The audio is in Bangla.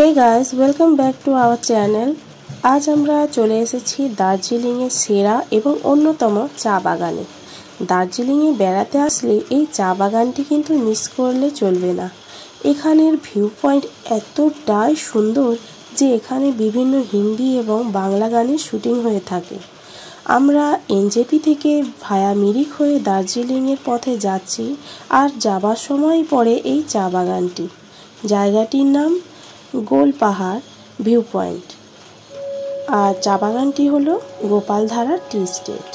Hey guys welcome back to our channel আজ আমরা চলে এসেছি দার্জিলিংয়ের সেরা এবং অন্যতম চা বাগানে। দার্জিলিংয়ে বেড়াতে আসলে এই চা বাগানটি কিন্তু মিস করলে চলবে না। এখানের ভিউ পয়েন্ট এতটাই সুন্দর যে এখানে বিভিন্ন হিন্দি এবং বাংলা গানের শুটিং হয়ে থাকে। আমরা এনজেপি থেকে ভায়া মিরিক হয়ে দার্জিলিংয়ের পথে যাচ্ছি আর যাবার সময় পড়ে এই চা বাগানটি। জায়গাটির নাম গোল পাহাড় ভিউ পয়েন্ট আর চা বাগানটি হল Gopaldhara tea estate